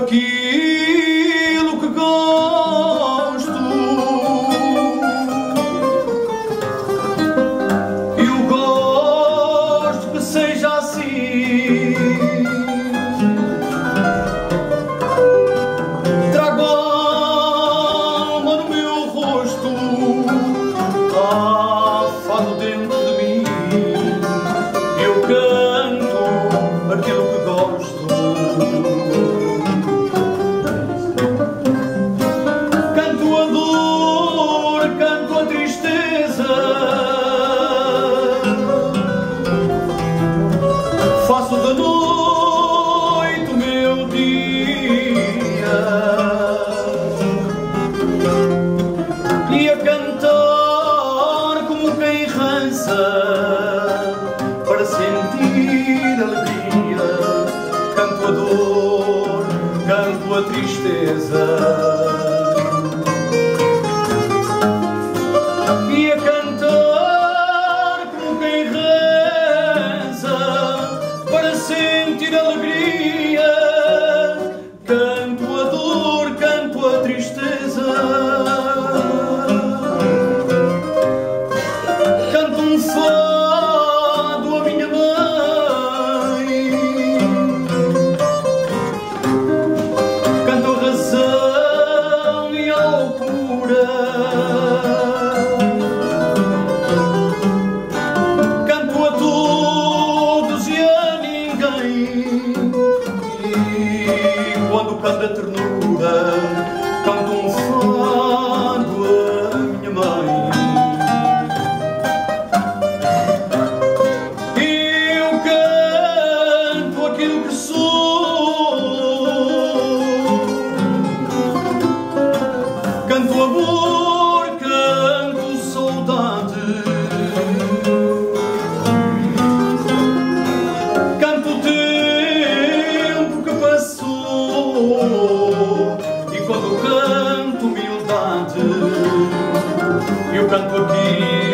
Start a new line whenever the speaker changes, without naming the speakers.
daquilo que gosto. Eu gosto que seja assim. Trago alma no meu rosto, afado dentro de mim. Eu canto aquilo que gosto. faço da noite o meu dia. E a cantar como quem rança para sentir alegria. Canto a dor, canto a tristeza. Canto humildade, eu